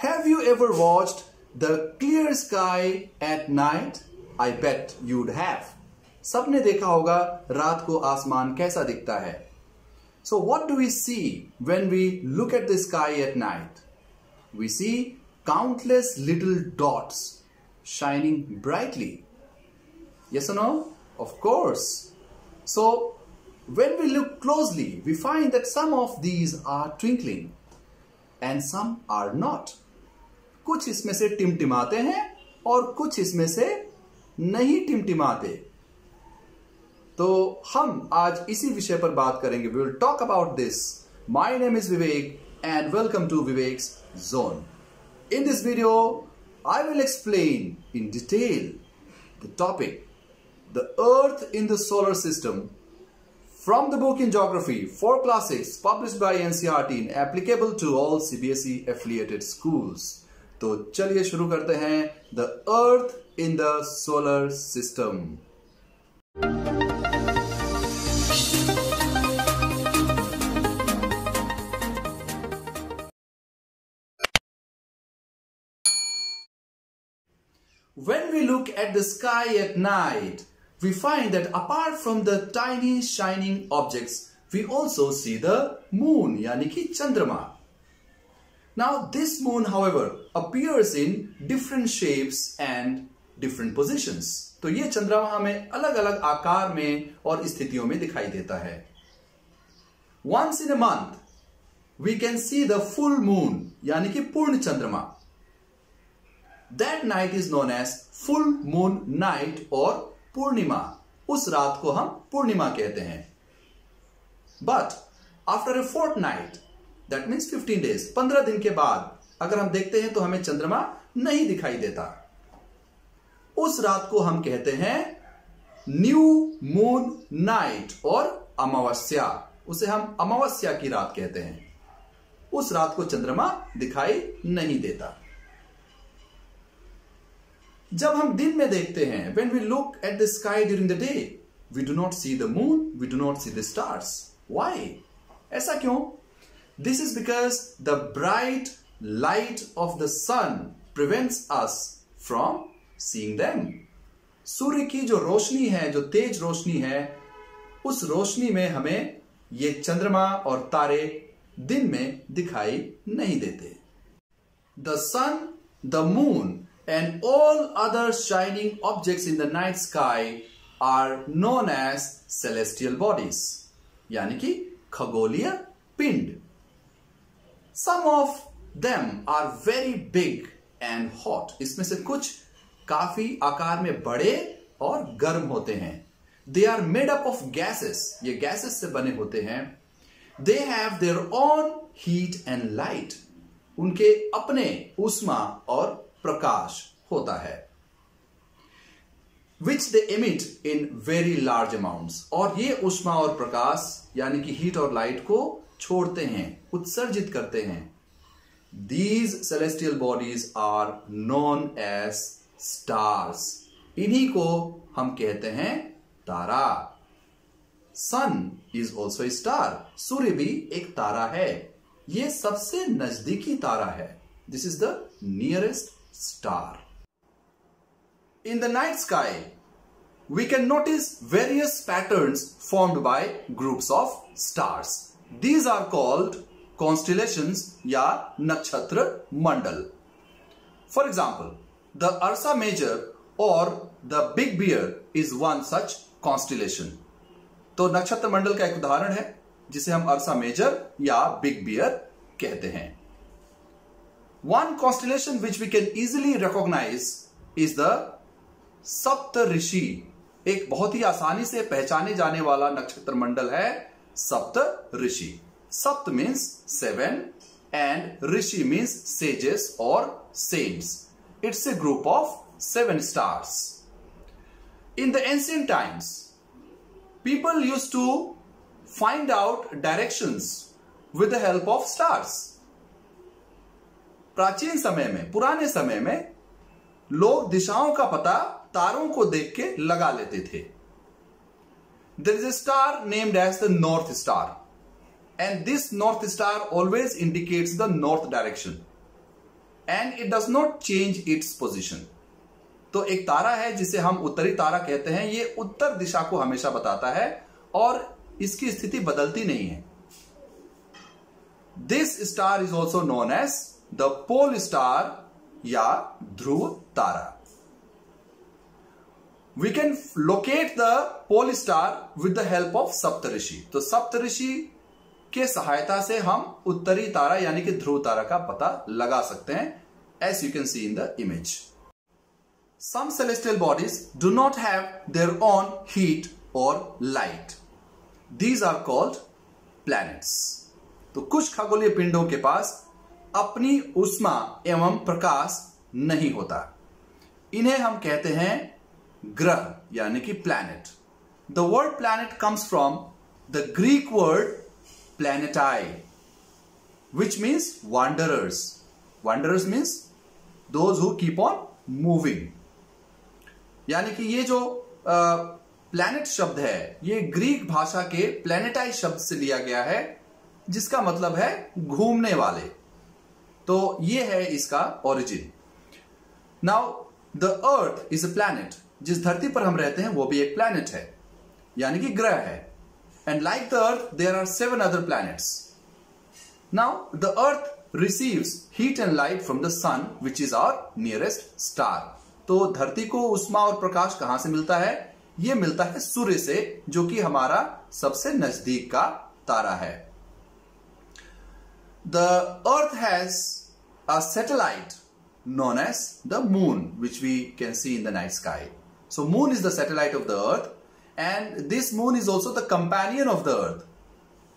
Have you ever watched the clear sky at night? I bet you'd have. सबने देखा होगा रात को आसमान कैसा दिखता है So what do we see when we look at the sky at night? We see countless little dots shining brightly. Yes or no? Of course. So when we look closely, we find that some of these are twinkling and some are not. कुछ इसमें से टिमटिमाते हैं और कुछ इसमें से नहीं टिमटिमाते। तो हम आज इसी विषय पर बात करेंगे। We will talk about this my name is Vivek and welcome to Vivek's zone in this video I will explain in detail the topic the earth in the solar system the book in geography for class 6 published by NCERT and applicable to all CBSE affiliated schools. तो चलिए शुरू करते हैं the earth in the solar system When we look at the sky at night, we find that apart from the tiny shining objects, we also see the moon, yani ki Chandrama. Now, this moon, however, appears in different shapes and different positions. तो ये चंद्रमा हमें अलग अलग आकार में और स्थितियों में दिखाई देता है। Once in a month we can see the full moon यानी कि पूर्ण चंद्रमा। That night is known as full moon night और पूर्णिमा। उस रात को हम पूर्णिमा कहते हैं। But after a fortnight that means fifteen days पंद्रह दिन के बाद अगर हम देखते हैं तो हमें चंद्रमा नहीं दिखाई देता। उस रात को हम कहते हैं न्यू मून नाइट और अमावस्या। उसे हम अमावस्या की रात कहते हैं। उस रात को चंद्रमा दिखाई नहीं देता। जब हम दिन में देखते हैं when we look at the sky during the day we do not see the moon we do not see the stars why ऐसा क्यों? This is because the bright light of the sun prevents us from seeing them. सूर्य की जो रोशनी है, जो तेज रोशनी है, उस रोशनी में हमें ये चंद्रमा और तारे दिन में दिखाई नहीं देते the sun the moon and all other shining objects in the night sky are known as celestial bodies यानी कि खगोलीय पिंड some of them are very big and hot इसमें से कुछ काफ़ी आकार में बड़े और गर्म होते हैं। They are made up of gases ये गैसेस से बने होते हैं। They have their own heat and light उनके अपने उष्मा और प्रकाश होता है। Which they emit in very large amounts और ये उष्मा और प्रकाश, यानी कि हीट और लाइट को छोड़ते हैं, उत्सर्जित करते हैं। These celestial bodies are known as stars इन्हीं को हम कहते हैं तारा। सन इज़ ऑल्सो स्टार सूर्य भी एक तारा है। यह सबसे नजदीकी तारा है। This is the nearest star in the night sky we can notice various patterns formed by groups of stars these are called constellation या नक्षत्र मंडल। For example the Ursa Major और the Big Bear is one such constellation तो नक्षत्र मंडल का एक उदाहरण है, जिसे हम अर्सा मेजर या बिग बियर कहते हैं। One constellation which we can easily recognize is the Saptarishi एक बहुत ही आसानी से पहचाने जाने वाला नक्षत्र मंडल है Saptarishi sapta means seven and rishi means sages और saints it's a group of seven stars in the ancient times people use to find out direction with the help of stars प्राचीन समय में, पुराने समय में, लोग दिशाओं का पता तारों को देख के लगा लेते थे। There is a star named as the North Star. And this North Star always indicates the north direction. And it does not change its position तो एक तारा है जिसे हम उत्तरी तारा कहते हैं, ये उत्तर दिशा को हमेशा बताता है और इसकी स्थिति बदलती नहीं है this star is also known as the pole star या ध्रुव तारा we can locate the pole star with the help of Saptarishi तो सप्तऋषि के सहायता से हम उत्तरी तारा, यानी कि ध्रुव तारा का पता लगा सकते हैं as you can see in the image some celestial bodies do not have their own heat और light these are called planets तो कुछ खगोलीय पिंडों के पास अपनी उष्मा एवं प्रकाश नहीं होता। इन्हें हम कहते हैं ग्रह, यानी कि planet the word planet comes from the Greek word planetai which means wanderers wanderers means those who keep on moving यानी कि ये जो प्लैनेट शब्द है, ये ग्रीक भाषा के प्लैनेटाई शब्द से लिया गया है, जिसका मतलब है घूमने वाले. तो ये है इसका origin now the earth is a planet जिस धरती पर हम रहते हैं, वो भी एक प्लैनेट है, यानी कि ग्रह है। And like the earth there are seven other planets now the earth receives heat and light from the sun which is our nearest star तो धरती को उष्मा और प्रकाश कहाँ से मिलता है? यह मिलता है सूर्य से, जो कि हमारा सबसे नज़दीक का तारा है। The earth has a satellite known as the moon, which we can see in the night sky. So, moon is the satellite of the earth and this moon is also the companion of the earth.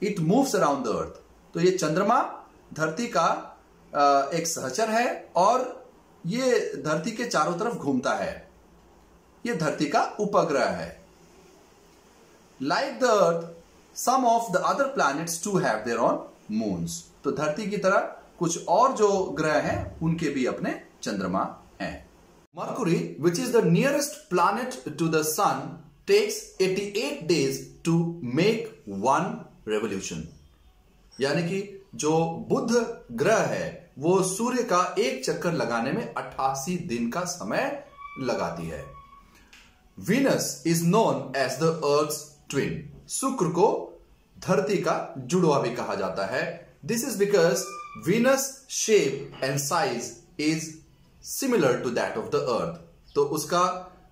It moves around the earth. तो ये चंद्रमा धरती का एक सहचर है और ये धरती के चारों तरफ़ घूमता है ये धरती का उपग्रह है like the earth some of the other planets too have their own moons तो धरती की तरह कुछ और जो ग्रह हैं, उनके भी अपने चंद्रमा हैं Mercury, which is the nearest planet to the Sun, takes 88 days to make one revolution. यानी कि जो बुध ग्रह है वो सूर्य का एक चक्कर लगाने में 88 दिन का समय लगाती है। Venus is known as the earth twin शुक्र को धरती का जुड़वा भी कहा जाता है। This is because Venus shape and size is similar to that of the earth तो उसका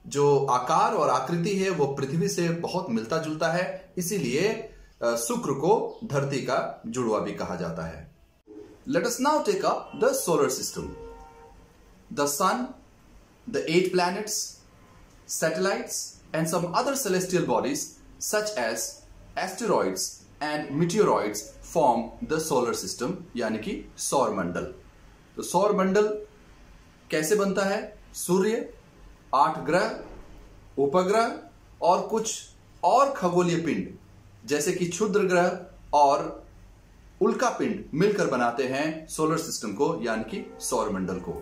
जो आकार और आकृति है, वो पृथ्वी से बहुत मिलता जुलता है, इसीलिए शुक्र को धरती का जुड़वा भी कहा जाता है। Let us now take up the solar system the sun the eight planets satellites and some other celestial bodies such as asteroids and meteoroids form the solar system यानी कि सौर मंडल। तो सौर मंडल कैसे बनता है? सूर्य, आठ ग्रह, उपग्रह और कुछ और खगोलीय पिंड, जैसे कि क्षुद्र ग्रह और उल्का पिंड मिलकर बनाते हैं सोलर सिस्टम को, यानी कि सौर मंडल को।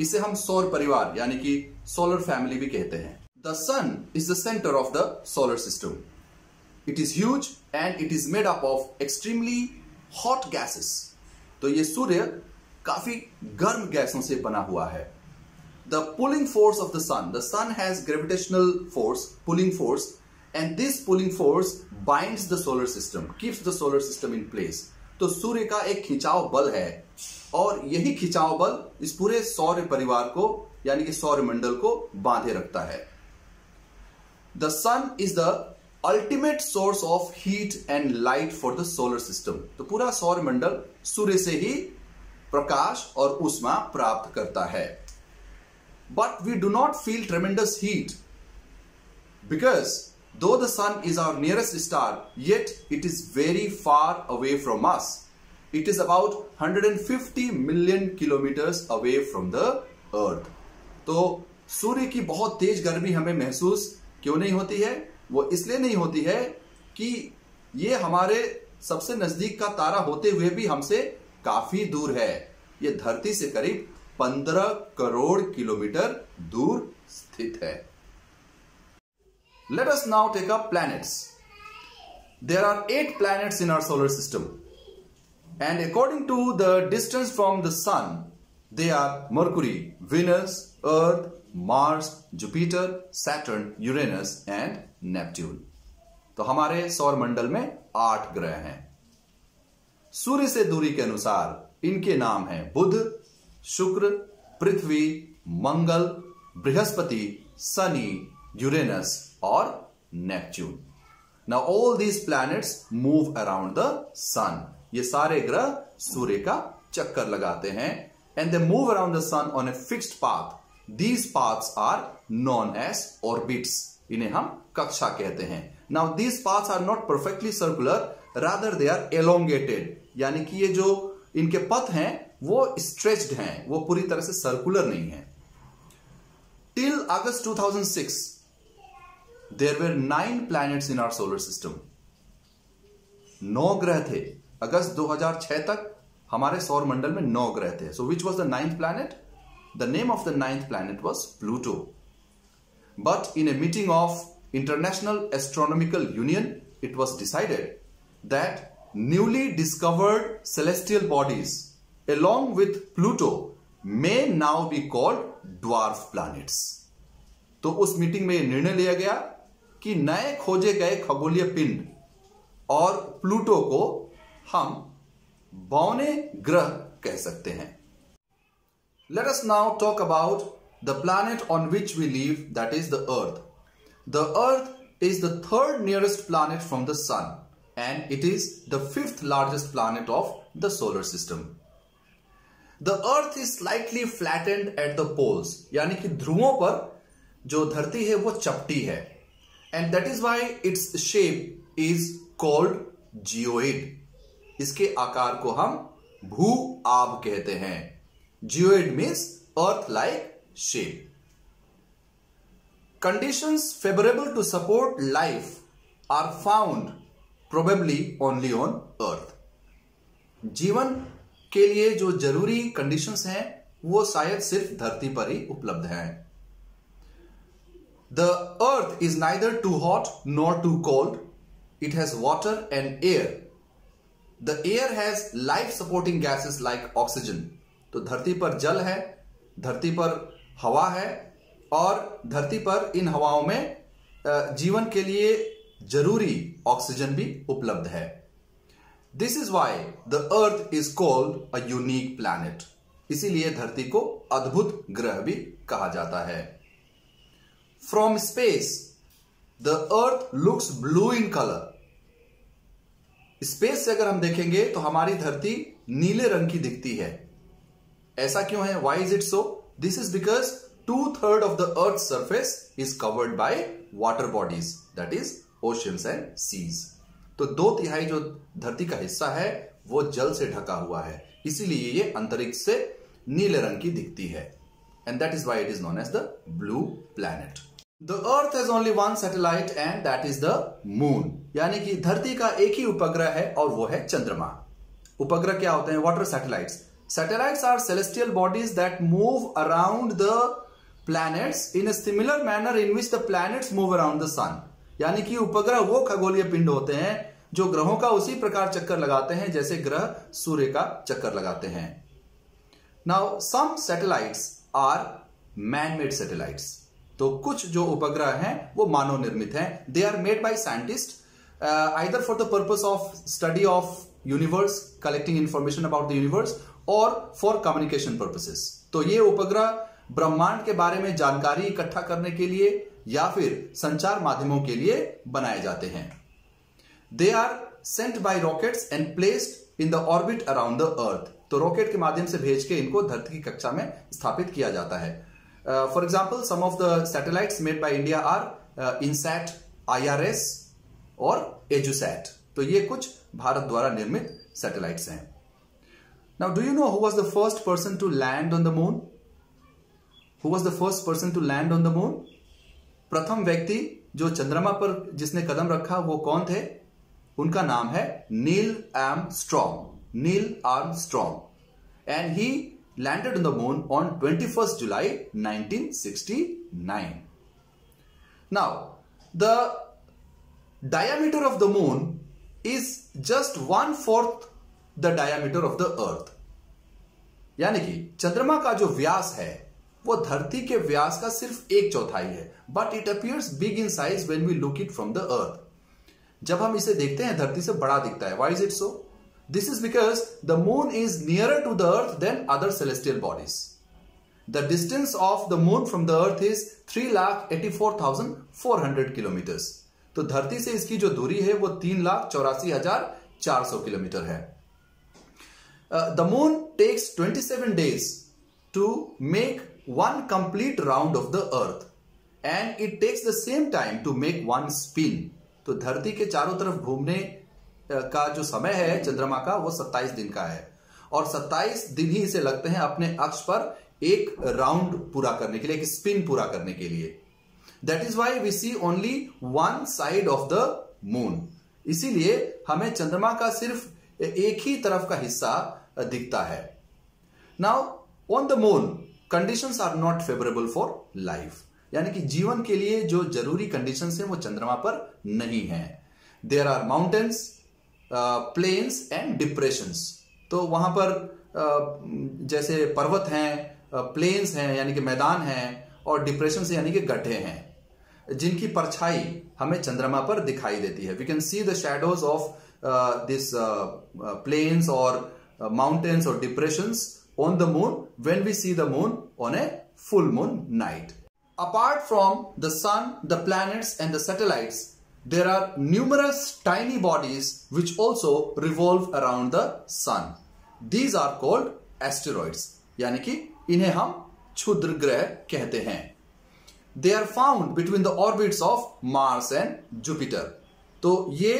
इसे हम सौर परिवार, यानी कि सोलर फैमिली भी कहते हैं। The sun is the centre of the solar system it is huge and it is made up of extremely hot gases तो ये सूर्य काफ़ी गर्म गैसों से बना हुआ है। The pulling force of the sun the sun has gravitational force pulling force and this pulling force binds the solar system keeps the solar system in place तो सूर्य का एक खिंचाव बल है, और यही खिंचाव बल इस पूरे सौर्य परिवार को, यानी कि सौर्य मंडल को बांधे रखता है। The sun is the ultimate source of heat and light for the solar system तो पूरा सौर मंडल सूर्य से ही प्रकाश और उष्मा प्राप्त करता है। But we do not feel tremendous heat because though the sun is our nearest star yet it is very far away from us it is about 150 million kilometres away from the earth तो सूर्य की बहुत तेज गर्मी हमें महसूस क्यों नहीं होती है? वो इसलिए नहीं होती है कि ये हमारे सबसे नज़दीक का तारा होते हुए भी हमसे काफ़ी दूर है। ये धरती से करीब 15 करोड़ किलोमीटर दूर स्थित है। Let us now take up planets there are eight planets in our solar system and according to the distance from the sun they are Mercury Venus Earth Mars Jupiter, Saturn Uranus and Neptune. तो हमारे सौर मंडल में आठ ग्रह हैं। सूर्य से दूरी के अनुसार इनके नाम हैं बुध, शुक्र, पृथ्वी, मंगल, बृहस्पति सनी यूरेनस और Neptune. Now all these planets move around the sun ये सारे ग्रह सूर्य का चक्कर लगाते हैं। And they move around the sun on a fixed path these paths are known as orbits इन्हें हम कक्षा कहते हैं। Now these paths are not perfectly circular rather they are elongated यानी कि ये जो इनके पथ हैं, वो स्ट्रेच्ड हैं, वो पूरी तरह से सर्कुलर नहीं है। Till August 2006 there were nine planets in our solar system नौ ग्रह थे। अगस्त 2006 तक हमारे सौर मंडल में नौ ग्रह थे। So which was the ninth planet the name of the ninth planet was Pluto but in a meeting of International Astronomical Union it was decided that newly discovered celestial bodies along with Pluto may now be called dwarf planets. तो उस meeting में यह निर्णय लिया गया कि नए खोजे गए खगोलीय पिंड और प्लूटो को हम बौने ग्रह कह सकते हैं। Let us now talk about the planet on which we live that is the earth the earth is the third nearest planet from the sun and it is the fifth largest planet of the solar system the earth is slightly flattened at the poles यानी कि ध्रुवों पर जो धरती है, वो चपटी है। And that is why its shape is called geoid इसके आकार को हम भू आब कहते हैं। Geoid means earth like shape conditions favourable to support life are found probably only on earth जीवन के लिए जो ज़रूरी कंडीशंस हैं, वो शायद सिर्फ़ धरती पर ही उपलब्ध हैं। The earth is neither too hot nor too cold it has water and air the air has life supporting gases like oxygen तो धरती पर जल है, धरती पर हवा है, और धरती पर इन हवाओं में जीवन के लिए ज़रूरी ऑक्सीजन भी उपलब्ध है। This is why the earth is called a unique planet इसीलिए धरती को अद्भुत ग्रह भी कहा जाता है। From space the earth looks blue in colour space से अगर हम देखेंगे तो हमारी धरती नीले रंग की दिखती है। ऐसा क्यों है? Why is it so this is because two third of the earth surface is covered by water bodies that is oceans and seas तो दो तिहाई जो धरती का हिस्सा है, वो जल से ढका हुआ है। इसीलिए ये अंतरिक्ष से नीले रंग की दिखती है। And that is why it is known as the blue planet the earth has only one satellite and that is the moon यानी कि धरती का एक ही उपग्रह है और वो है चंद्रमा। उपग्रह क्या होते हैं? What are satellites satellites are celestial bodies that move around the planets in a similar manner in which the planets move around the sun. यानी कि उपग्रह वो खगोलीय पिंड होते हैं जो ग्रहों का उसी प्रकार चक्कर लगाते हैं जैसे ग्रह सूर्य का चक्कर लगाते हैं। Now some satellites are man made satellites तो कुछ जो उपग्रह हैं, वो मानव निर्मित हैं। They are made by scientist either for the purpose of study of universe collecting information about the universe और फॉर कम्युनिकेशन पर्पसेस तो ये उपग्रह ब्रह्मांड के बारे में जानकारी इकट्ठा करने के लिए या फिर संचार माध्यमों के लिए बनाए जाते हैं। They are sent by rockets and placed in the orbit around the earth तो रॉकेट के माध्यम से भेज के इनको धरती की कक्षा में स्थापित किया जाता है। For example some of the satellites made by India are INSAT IRS और एजुसैट तो ये कुछ भारत द्वारा निर्मित सैटेलाइट्स हैं। Now do you know who was the first person to land on the moon who was the first person to land on the moon प्रथम व्यक्ति जो चंद्रमा पर जिसने कदम रखा वो कौन थे? उनका नाम है Neil Armstrong Neil Armstrong and he landed on the moon on twenty first July 1969 now the diameter of the moon is just one fourth the diameter of the earth यानी कि चंद्रमा का जो व्यास है वो धरती के व्यास का सिर्फ़ एक चौथाई है but it appears big in size when we look it from the earth जब हम इसे देखते हैं, धरती से बड़ा दिखता है। Why is it so this is because the moon is nearer to the earth than other celestial bodies the distance of the moon from the earth is three lakh eighty four thousand four hundred kilometre तो धरती से इसकी जो दूरी है, वो तीन लाख चौरासी हज़ार चार सौ किलोमीटर है। The moon takes twenty seven days to make one complete round of the earth and it takes the same time to make one spin तो धरती के चारों तरफ़ घूमने का जो समय है चंद्रमा का, वो 27 दिन का है। और 27 दिन ही इसे लगते हैं अपने अक्ष पर एक राउंड पूरा करने के लिए, एक स्पिन पूरा करने के लिए। That is why we see only one side of the moon इसीलिए हमें चंद्रमा का सिर्फ़ एक ही तरफ़ का हिस्सा दिखता है। Now on the moon conditions are not favourable for life यानी कि जीवन के लिए जो ज़रूरी कंडीशन है वो चंद्रमा पर नहीं है। There are mountains plains and depressions तो वहाँ पर uh, जैसे पर्वत हैं प्लेन्स uh, हैं यानी कि मैदान हैं और डिप्रेशन यानी कि गड्ढे हैं। जिनकी परछाई हमें चंद्रमा पर दिखाई देती है। We can see the shadows of this plains और माउंटेन्स और depressions on the moon when we see the moon on a full moon night Apart from the sun, the planets and the satellites, there are numerous tiny bodies which also revolve around the sun. These are called asteroids. यानी कि इन्हें हम क्षुद्र ग्रह कहते हैं they are found between the orbits of Mars and Jupiter तो ये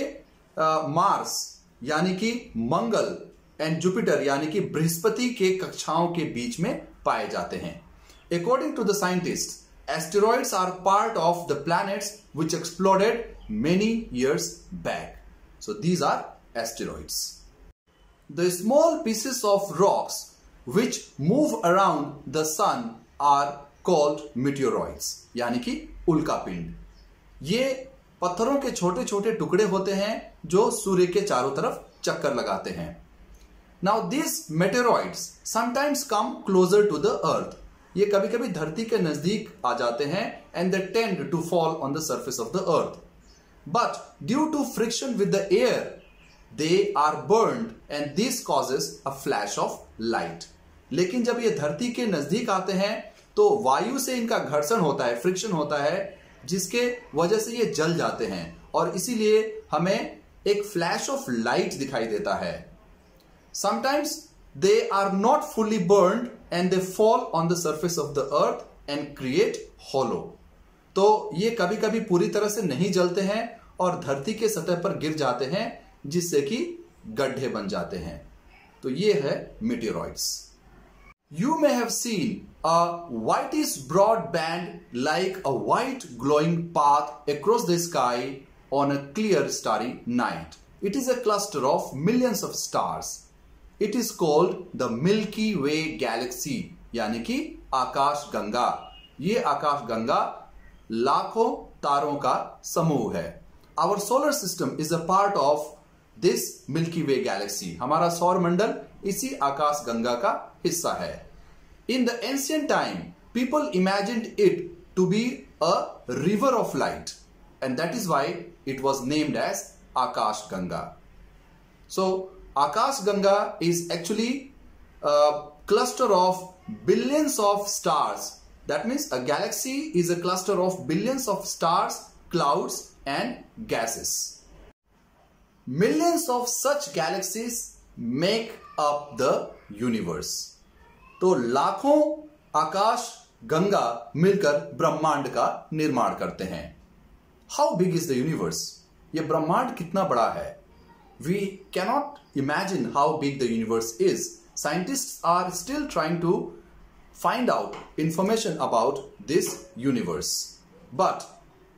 मार्स यानी कि मंगल एंड जुपिटर यानी कि बृहस्पति के कक्षाओं के बीच में पाए जाते हैं। According to the scientist asteroids are part of the plan which exploded many years back so these are asteroids the small pieces of rocks which move around the sun are called meteoroids यानी कि उल्का पिंड। ये पत्थरों के छोटे छोटे टुकड़े होते हैं जो सूर्य के चारों तरफ़ चक्कर लगाते हैं। Now this meteoroids sometimes come closer to the earth ये कभी कभी धरती के नज़दीक आ जाते हैं and they tend to fall on the surface of the earth but due to friction with the air they are burn and this causes a flash of light लेकिन जब ये धरती के नज़दीक आते हैं तो वायु से इनका घर्षण होता है फ्रिक्शन होता है, जिसके वजह से ये जल जाते हैं और इसीलिए हमें एक फ्लैश ऑफ़ लाइट दिखाई देता है। Sometimes they are not fully burn and they fall on the surface of the earth and create hollow तो ये कभी कभी पूरी तरह से नहीं जलते हैं और धरती के सतह पर गिर जाते हैं, जिससे कि गड्ढे बन जाते हैं। तो ये है meteoroids you may have seen a white is broad band like a white glowing path across the sky on a clear starry night. It is a cluster of millions of stars. It is called the Milky Way galaxy यानी कि आकाश गंगा। ये आकाश गंगा लाखों तारों का समूह है। Our solar system is a part of this Milky Way galaxy हमारा सौर मंडल इसी आकाश गंगा का हिस्सा है। In the ancient time people imagine it to be a river of light and that is why it was named as Akash Ganga so Akash Ganga is actually cluster of billions of stars that means a galaxy is a cluster of billions of stars clouds and gases millions of such galaxies make up the universe तो लाखों आकाश गंगा मिलकर ब्रह्मांड का निर्माण करते हैं। How big is the universe यह ब्रह्मांड कितना बड़ा है? We cannot imagine how big the universe is. Scientists are still trying to find out information about this universe. But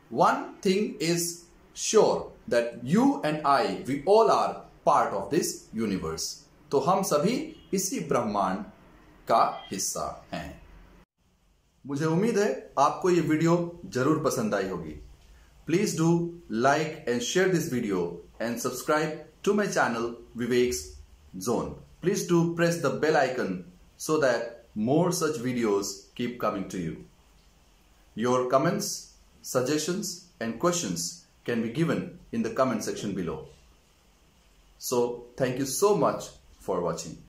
one thing is sure that you and I, we all are part of this universe. तो हम सभी इसी ब्रह्मांड का हिस्सा हैं मुझे उम्मीद है आपको ये वीडियो जरूर पसंद आई होगी please do like and share this video and subscribe to my channel Vivek's Zone. Please do press the bell icon so that more such videos keep coming to you. Your comments, suggestions and questions can be given in the comment section below. So thank you so much for watching.